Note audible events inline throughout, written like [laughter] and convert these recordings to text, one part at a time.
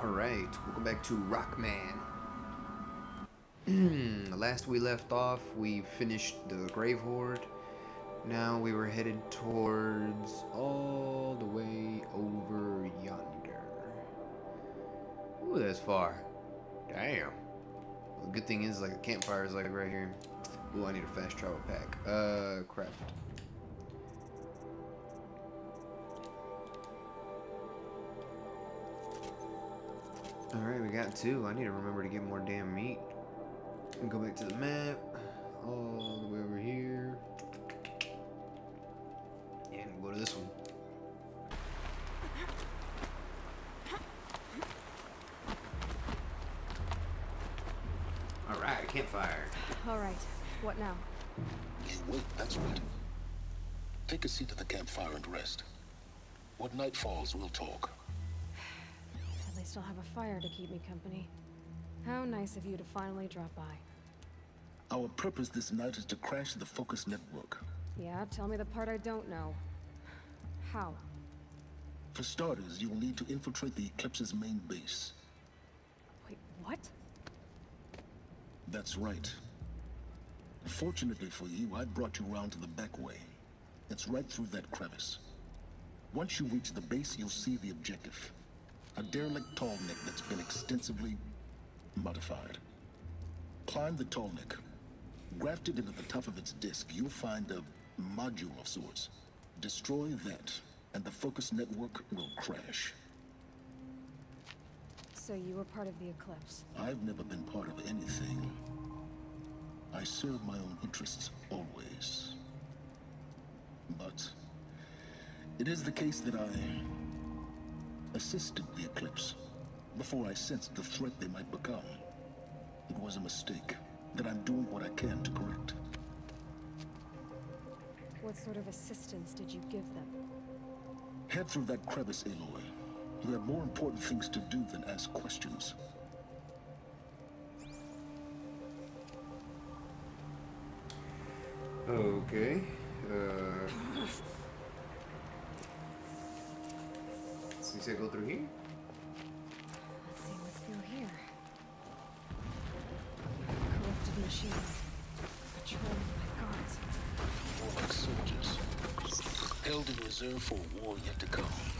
Alright, welcome back to Rockman. [clears throat] Last we left off, we finished the Grave Hoard. Now we were headed towards all the way over yonder. Ooh, that's far. Damn. Well, the good thing is, like, a campfire is, like, right here. Ooh, I need a fast travel pack. Uh, craft. Alright, we got two. I need to remember to get more damn meat. And go back to the map. All the way over here. And we'll go to this one. Alright, campfire. All right. What now? You wait, that's right. Take a seat at the campfire and rest. When night falls, we'll talk. At least I'll have a fire to keep me company. How nice of you to finally drop by. Our purpose this night is to crash the Focus network. Yeah, tell me the part I don't know. How? For starters, you'll need to infiltrate the Eclipse's main base. Wait, what? That's right. Fortunately for you, I brought you around to the back way. It's right through that crevice. Once you reach the base, you'll see the objective. A derelict tallneck that's been extensively modified. Climb the tallneck. Grafted into the top of its disk, you'll find a module of sorts. Destroy that, and the focus network will crash. So you were part of the Eclipse. I've never been part of anything. I serve my own interests always. But it is the case that I assisted the Eclipse before I sensed the threat they might become. It was a mistake that I'm doing what I can to correct. What sort of assistance did you give them? Head through that crevice, Aloy. You have more important things to do than ask questions. Okay. Uh. So you said go through here? Let's see what's through here. Corrupted machines. Patrolled by guards. More like soldiers. Held in reserve for a war yet to come.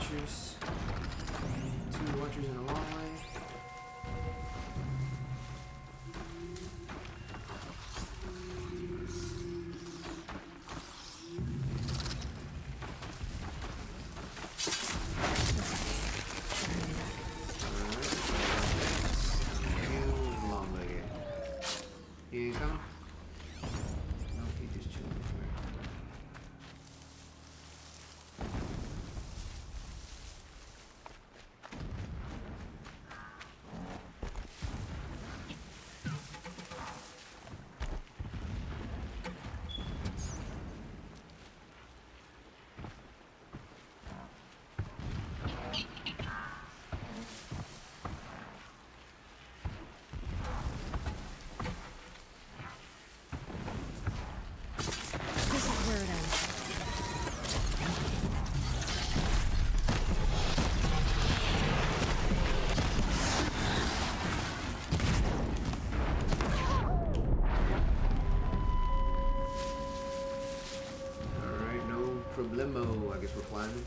Watchers. Two watchers in a long way. Climbing.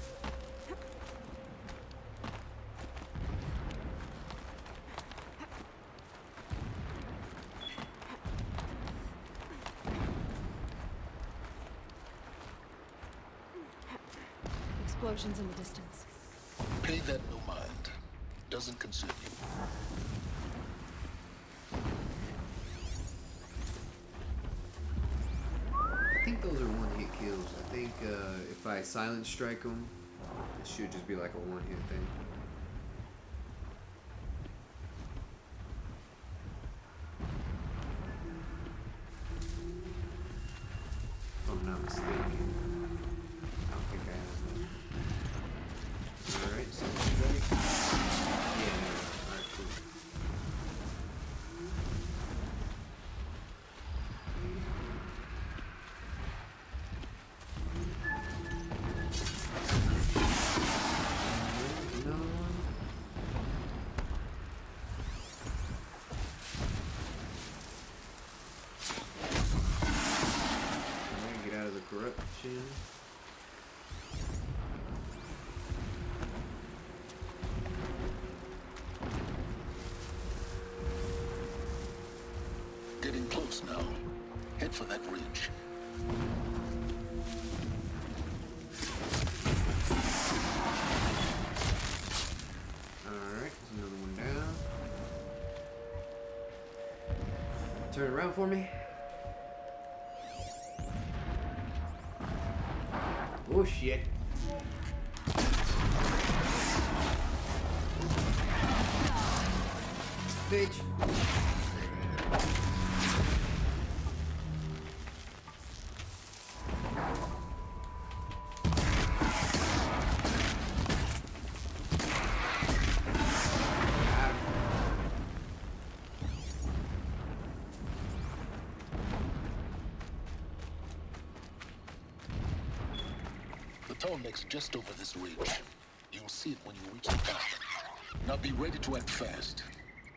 Explosions in the distance. Pay that no mind. Doesn't concern you. I think those are one-hit kills. I think uh, if I silent strike them, it should just be like a one-hit thing. If I'm not mistaken. I don't think I have. Alright, silent now. Head for that ridge. Alright, there's another one down. Turn around for me. Oh shit. Bitch. The just over this ridge. You'll see it when you reach the top. Now be ready to act fast.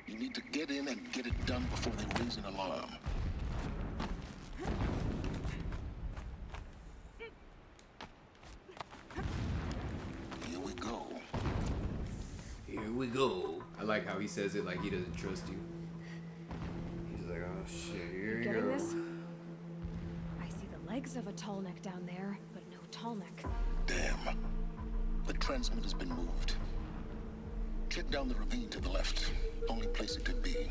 You need to get in and get it done before they raise an alarm. Here we go. Here we go. I like how he says it like he doesn't trust you. He's like, oh shit, here you Getting go. this? I see the legs of a tall neck down there, but no. Damn. The transmitter's been moved. Check down the ravine to the left. Only place it could be.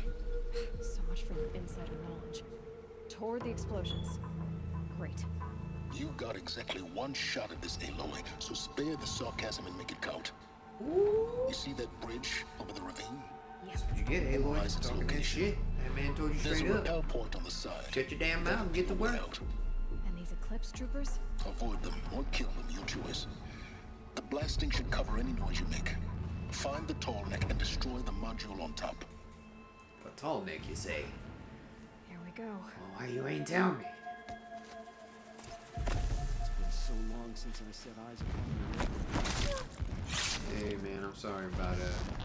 So much for your insider knowledge. Toward the explosions. Great. You got exactly one shot at this, Aloy, so spare the sarcasm and make it count. Ooh. You see that bridge over the ravine? Yes. You get it, Aloy. Analyze its Talking that location. shit. That man told you There's straight a up. rappel point on the side. Shut your damn mouth and get to work. out. And these Eclipse troopers? Avoid them or kill them, your choice. The blasting should cover any noise you make. Find the tall neck and destroy the module on top. A tall neck, you say? Here we go. Well, why you ain't tell me? It's been so long since I set eyes upon the river. Hey man, I'm sorry about uh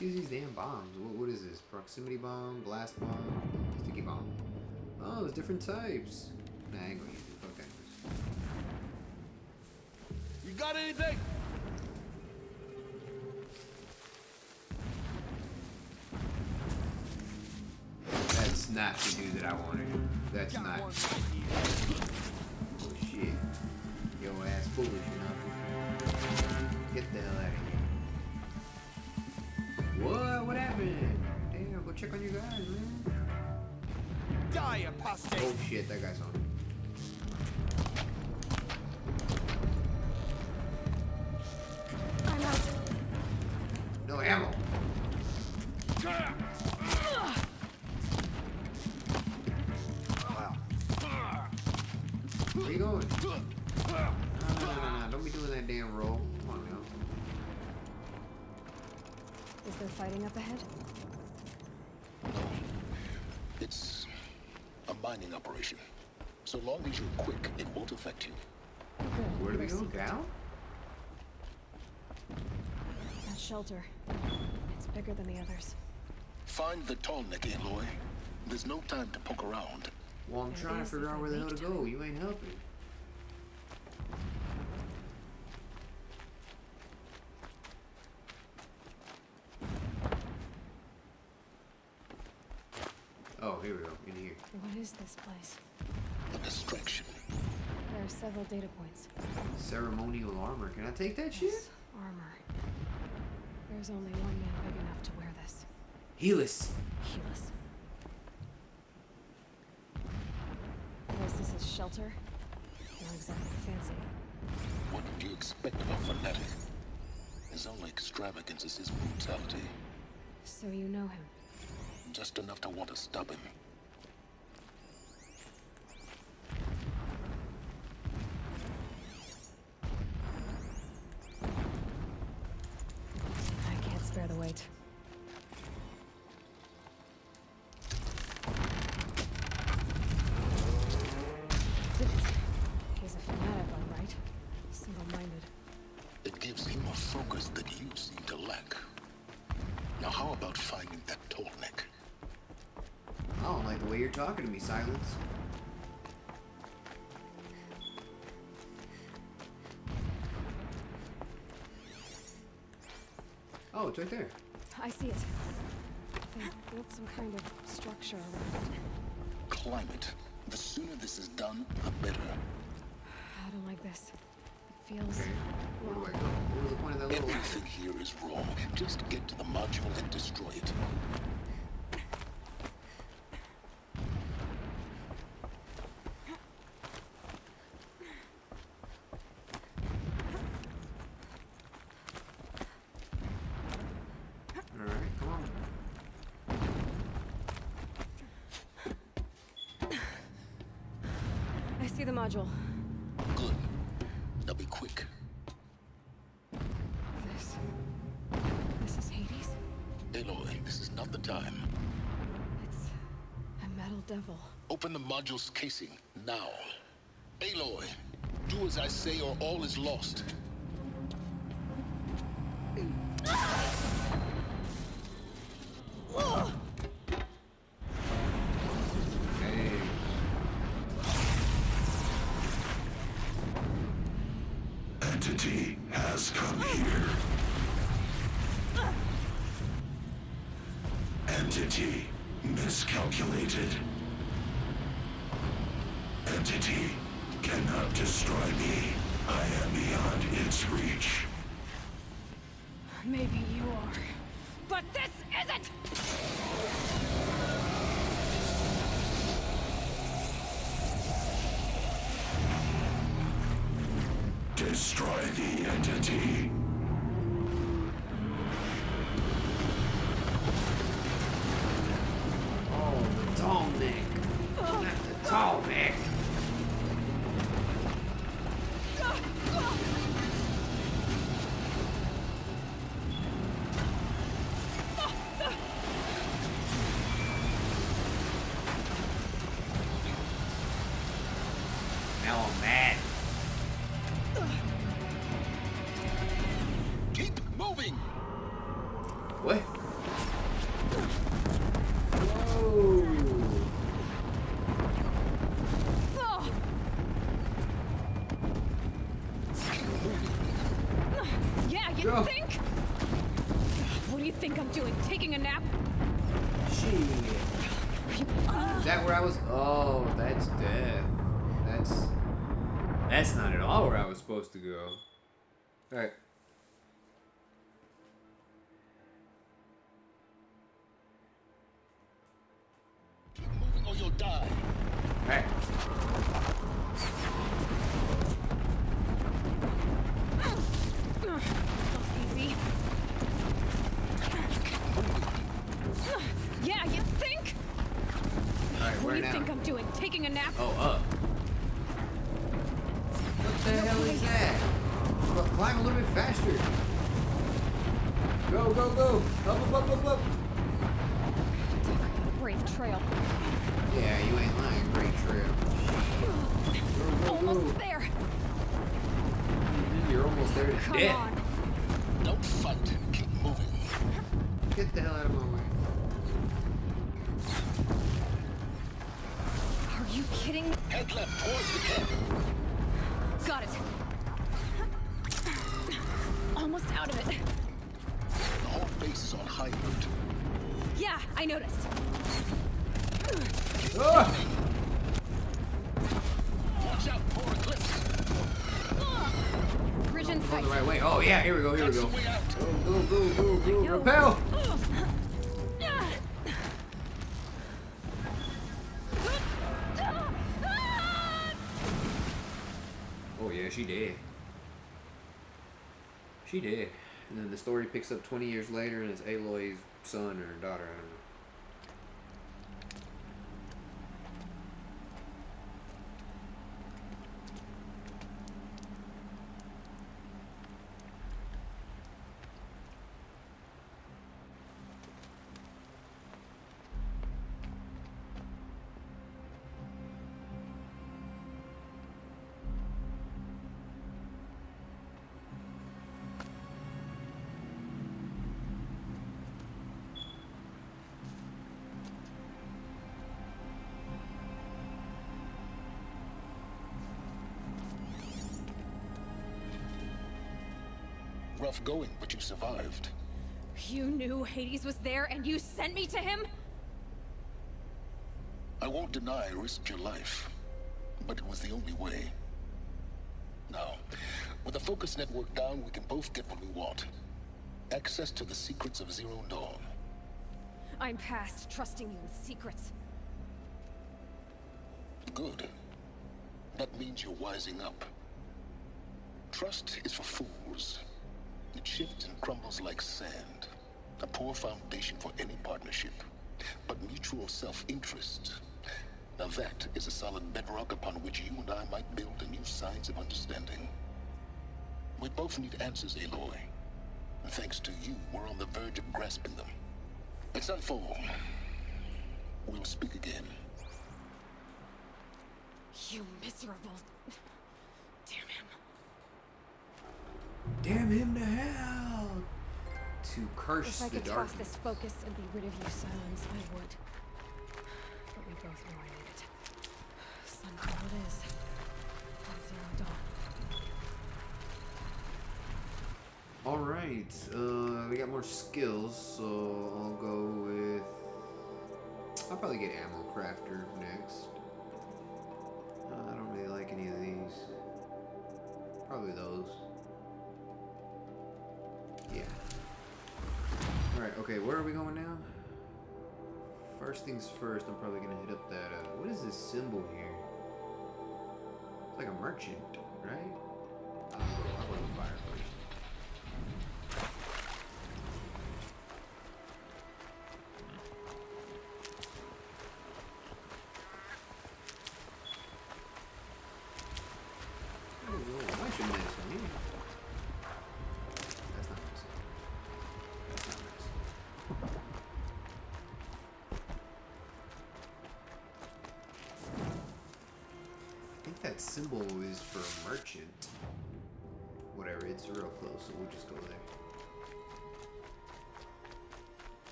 Let's use these damn bombs. What, what is this? Proximity bomb, blast bomb, sticky bomb. Oh, there's different types. Nah, I ain't gonna use it. That. You got anything? That's not the dude that I wanted. That's Got not. one. Oh shit. Yo ass foolish, you know. Get the hell out of check on your guys, man. Die, apostate! Oh shit, that guy's on. I'm out. No ammo. Where you going? No, no, no, no, no. Don't be doing that damn roll. Come on now. Is there fighting up ahead? It's a mining operation. So long as you're quick, it won't affect you. Oh, good. Where do we No go? secret. Down? shelter. It's bigger than the others. Find the tall neck, Aloy. There's no time to poke around. Well, I'm There trying to figure out where the hell to go. You ain't helping. Oh, Here we go. In here. What is this place? A distraction. There are several data points. Ceremonial armor. Can I take that shit? This armor. There's only one man big enough to wear this. Helis. Helis. Was this his shelter? Not exactly fancy. What would you expect of a fanatic? His only extravagance is his brutality. So you know him. Just enough to want to stop him. Talking to me, Sylens. Oh, it's right there. I see it. They built some kind of structure around it. Climate. The sooner this is done, the better. I don't like this. It feels Okay. Where do I wrong. go? What was the point of that little... Everything here is wrong. Just get to the module and destroy it. Alright, come on. I see the module. Good. Now be quick. This. This is Hades? Aloy, this is not the time. It's a metal devil. Open the module's casing, now. Aloy, do as I say or all is lost. Entity miscalculated. Entity cannot destroy me. I am beyond its reach. Maybe you are. But this isn't! Destroy the entity. Is that where I was? Oh, that's death. That's that's not at all where I was supposed to go. All right. Keep moving or you'll die. All Where do you now? think I'm doing? Taking a nap? Oh, up. What the hell is that? Well, climb a little bit faster. Go, go, go. Up, up, up, up, up. Brave trail. Yeah, you ain't lying. Great trail. Go, go, Almost go. there. You're almost there to Come death. on. Don't fight. Keep moving. Get the hell out of my way. Kidding me? Head left towards the camp. Got it. Almost out of it. The whole base is on high alert. Yeah, I noticed. Ah! Watch out for eclipse. Bridge in Going sight. the right way. Oh yeah, here we go, here we That's go. the way out. Go, go, go, go, No. repel! She did. She did. And then the story picks up 20 years later and it's Aloy's son or daughter, I don't know. Rough going, but you survived. You knew Hades was there and you sent me to him? I won't deny I risked your life, but it was the only way. Now, with the focus network down, we can both get what we want. Access to the secrets of Zero Dawn. I'm past trusting you with secrets. Good. That means you're wising up. Trust is for fools. It shifts and crumbles like sand. A poor foundation for any partnership. But mutual self-interest. Now that is a solid bedrock upon which you and I might build a new science of understanding. We both need answers, Aloy. And thanks to you, we're on the verge of grasping them. It's unfold. We'll speak again. You miserable. Damn him. To hell! To curse the darkness. If I could toss this focus and be rid of you, Sylens, I would. But we both know I need it. Sunfall it is. And Zero Dawn. Alright, uh, we got more skills, so I'll go with. I'll probably get Ammo Crafter next. Uh, I don't really like any okay, where are we going now? First things first, I'm probably gonna hit up that, uh, what is this symbol here? It's like a merchant, right? Symbol is for a merchant. Whatever, it's real close, so we'll just go there.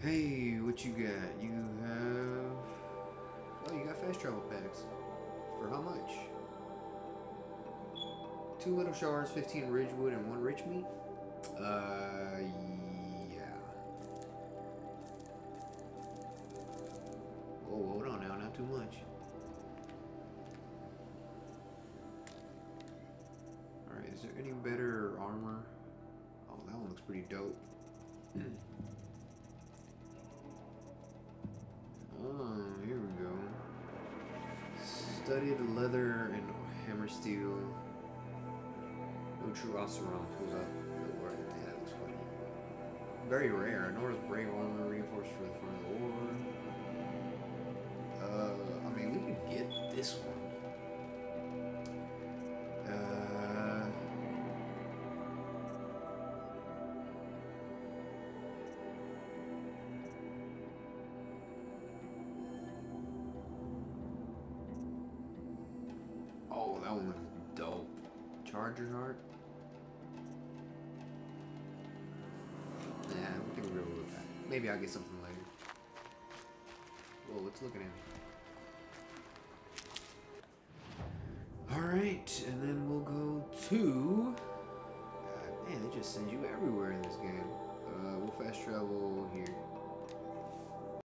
Hey, what you got? You have. Oh, you got fast travel packs. For how much? Two little shards, 15 Ridgewood, and one rich meat? Uh, too much. Alright, is there any better armor? Oh, that one looks pretty dope. [clears throat] Oh, here we go. Studied leather and hammer steel. No true Oseram pulls up. Very rare. Nora's brave armor reinforced for the front of the war. This one. Uh, Oh, that one looks dope. Charger heart. Yeah, I think we're gonna go with that. Maybe I'll get something later. Whoa, what's looking at me? Alright, and then we'll go to. God, man, they just send you everywhere in this game. Uh, we'll fast travel here.